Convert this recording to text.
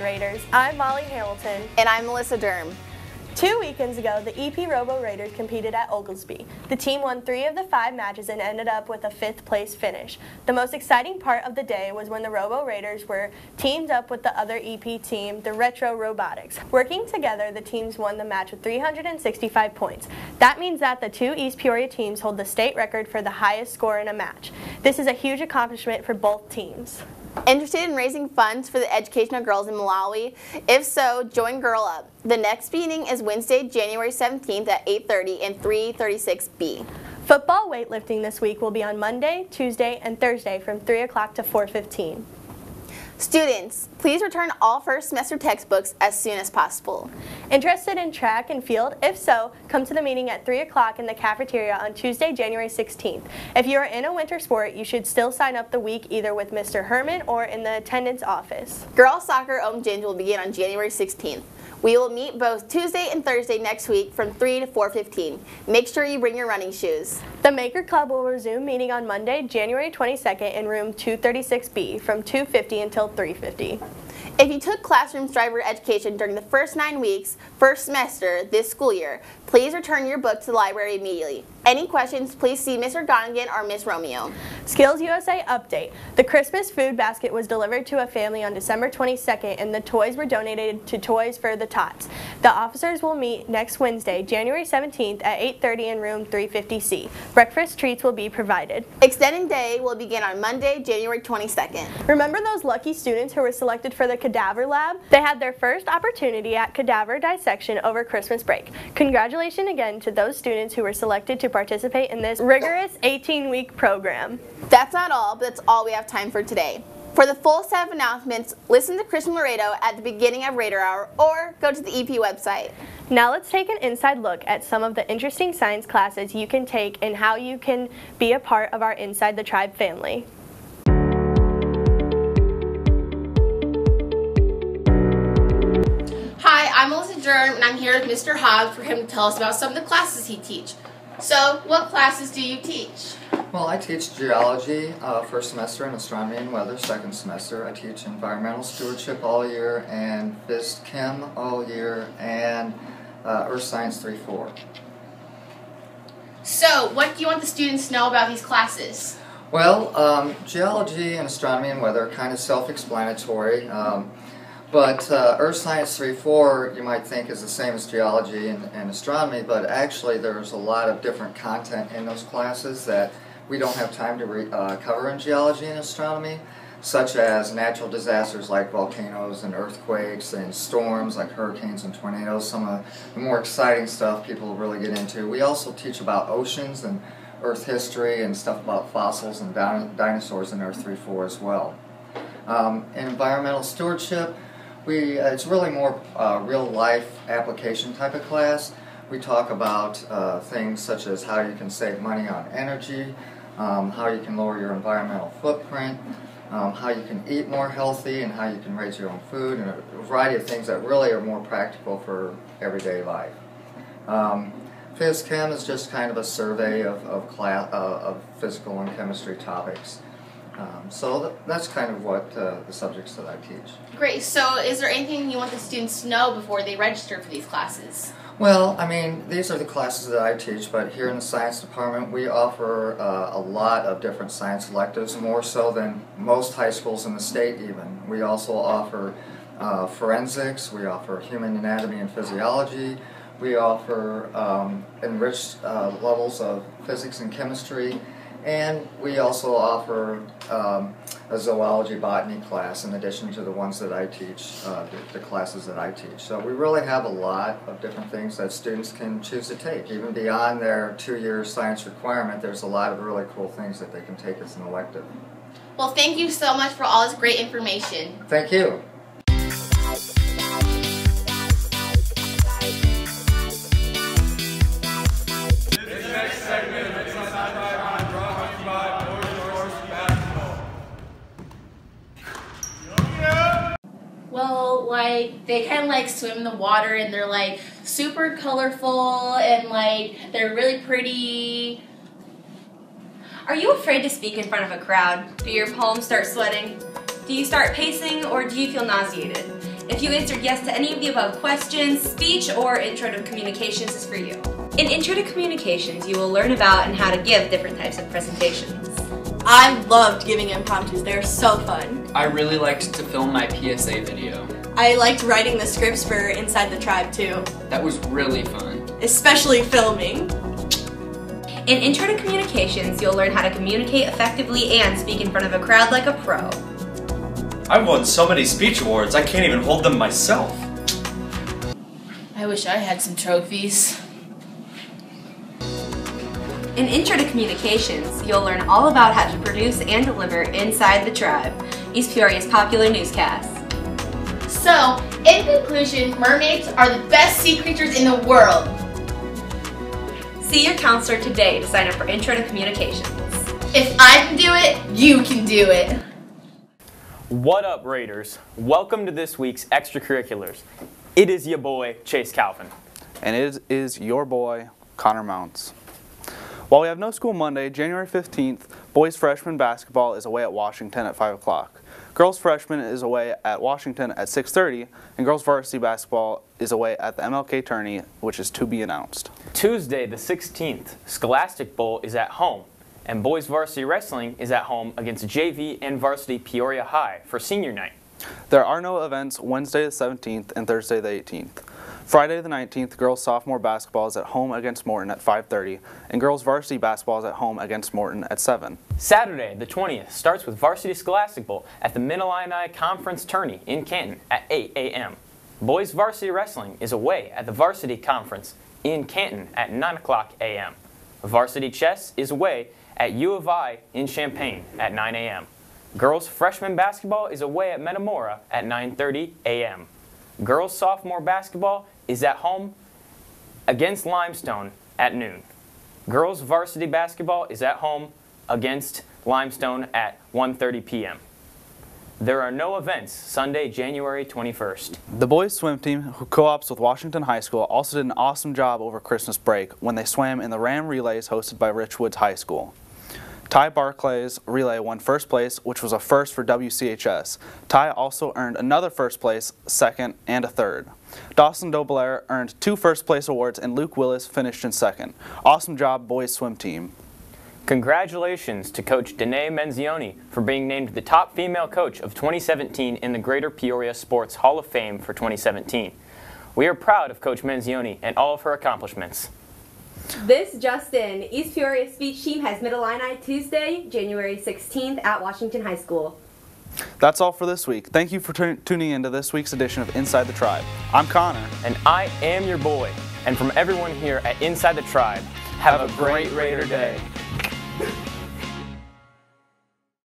Raiders. I'm Molly Hamilton. And I'm Melissa Durham. Two weekends ago, the EP Robo Raiders competed at Oglesby. The team won three of the five matches and ended up with a fifth place finish. The most exciting part of the day was when the Robo Raiders were teamed up with the other EP team, the Retro Robotics. Working together, the teams won the match with 365 points. That means that the two East Peoria teams hold the state record for the highest score in a match. This is a huge accomplishment for both teams. Interested in raising funds for the education of girls in Malawi? If so, join Girl Up. The next meeting is Wednesday, January 17th at 8.30 in 336B. Football weightlifting this week will be on Monday, Tuesday, and Thursday from 3 o'clock to 4.15. Students, please return all first semester textbooks as soon as possible. Interested in track and field? If so, come to the meeting at 3 o'clock in the cafeteria on Tuesday, January 16th. If you are in a winter sport, you should still sign up the week either with Mr. Herman or in the attendance office. Girls soccer Ohm Gyms will begin on January 16th. We will meet both Tuesday and Thursday next week from 3 to 4.15. Make sure you bring your running shoes. The Maker Club will resume meeting on Monday, January 22nd in room 236B from 2.50 until 3.50. If you took Classrooms Driver Education during the first nine weeks, first semester this school year, please return your book to the library immediately. Any questions, please see Mr. Gonigan or Miss Romeo. Skills USA update. The Christmas food basket was delivered to a family on December 22nd and the toys were donated to Toys for the Tots. The officers will meet next Wednesday, January 17th at 8.30 in room 350C. Breakfast treats will be provided. Extended day will begin on Monday, January 22nd. Remember those lucky students who were selected for the Cadaver Lab? They had their first opportunity at cadaver dissection over Christmas break. Congratulations again to those students who were selected to participate in this rigorous 18-week program. That's not all, but that's all we have time for today. For the full set of announcements, listen to Christian Laredo at the beginning of Raider Hour or go to the EP website. Now let's take an inside look at some of the interesting science classes you can take and how you can be a part of our Inside the Tribe family. I'm Melissa Durham and I'm here with Mr. Hogg for him to tell us about some of the classes he teaches. So, what classes do you teach? Well, I teach geology uh, first semester and astronomy and weather second semester. I teach environmental stewardship all year and phys chem all year and uh, earth science 3-4. So, what do you want the students to know about these classes? Well, um, geology and astronomy and weather are kind of self-explanatory. Um, but uh, Earth Science 3.4 you might think is the same as geology and, and, astronomy, but actually there's a lot of different content in those classes that we don't have time to re, uh, cover in geology and astronomy, such as natural disasters like volcanoes and earthquakes and storms like hurricanes and tornadoes, some of the more exciting stuff people really get into. We also teach about oceans and Earth history and stuff about fossils and dinosaurs in Earth 3.4 as well. Um, environmental stewardship, we uh, it's really more uh, real life application type of class. We talk about uh, things such as how you can save money on energy, um, how you can lower your environmental footprint, um, how you can eat more healthy, and how you can raise your own food, and a variety of things that really are more practical for everyday life. Um, Phys Chem is just kind of a survey of, of, class, uh, of physical and chemistry topics. Um, so th that's kind of what uh, the subjects that I teach. Great. So is there anything you want the students to know before they register for these classes? Well, I mean, these are the classes that I teach, but here in the science department we offer uh, a lot of different science electives, more so than most high schools in the state even. We also offer uh, forensics, we offer human anatomy and physiology, we offer um, enriched uh, levels of physics and chemistry, and we also offer um, a zoology botany class in addition to the ones that I teach, uh, the, the, classes that I teach. So we really have a lot of different things that students can choose to take. Even beyond their two-year science requirement, there's a lot of really cool things that they can take as an elective. Well, thank you so much for all this great information. Thank you. Like they kind of like swim in the water and they're like super colorful and like they're really pretty. Are you afraid to speak in front of a crowd? Do your palms start sweating? Do you start pacing or do you feel nauseated? If you answered yes to any of the above questions, speech or intro to communications is for you. In Intro to Communications, you will learn about and how to give different types of presentations. I loved giving impromptus. They're so fun. I really liked to film my PSA video. I liked writing the scripts for Inside the Tribe too, That was really fun. especially filming. In Intro to Communications, you'll learn how to communicate effectively and speak in front of a crowd like a pro. I've won so many speech awards, I can't even hold them myself. I wish I had some trophies. In Intro to Communications, you'll learn all about how to produce and deliver Inside the Tribe, East Peoria's popular newscast. So, in conclusion, mermaids are the best sea creatures in the world. See your counselor today to sign up for Intro to Communications. If I can do it, you can do it. What up, Raiders? Welcome to this week's extracurriculars. It is your boy, Chase Calvin. and it is your boy, Connor Mounts. While we have no school Monday, January 15th, boys freshman basketball is away at Washington at 5 o'clock. Girls freshman is away at Washington at 6.30, and girls varsity basketball is away at the MLK tourney, which is to be announced. Tuesday, the 16th, Scholastic Bowl is at home, and boys varsity wrestling is at home against JV and varsity Peoria High for senior night. There are no events Wednesday the 17th and Thursday the 18th. Friday the 19th, girls sophomore basketball is at home against Morton at 5.30, and girls varsity basketball is at home against Morton at 7. Saturday, the 20th, starts with varsity Scholastic Bowl at the Mid-Illini Conference Tourney in Canton at 8 a.m. Boys varsity wrestling is away at the Varsity Conference in Canton at 9 o'clock a.m. Varsity chess is away at U of I in Champaign at 9 a.m. Girls freshman basketball is away at Metamora at 9:30 a.m. Girls sophomore basketball is at home against Limestone at noon. Girls varsity basketball is at home against Limestone at 1:30 p.m. There are no events Sunday, January 21st. The boys swim team, who co-ops with Washington High School, also did an awesome job over Christmas break when they swam in the Ram Relays hosted by Richwoods High School. Ty Barclay's relay won first place, which was a first for WCHS. Ty also earned another first place, second, and a third. Dawson Dobelair earned two first place awards, and Luke Willis finished in second. Awesome job, boys swim team. Congratulations to Coach Danae Menzioni for being named the top female coach of 2017 in the Greater Peoria Sports Hall of Fame for 2017. We are proud of Coach Menzioni and all of her accomplishments. This Justin, East Peoria speech team has Mid-Illini Tuesday, January 16th at Washington High School. That's all for this week. Thank you for tu- tuning in to this week's edition of Inside the Tribe. I'm Connor. And I am your boy. And from everyone here at Inside the Tribe, have, a great Raider Day.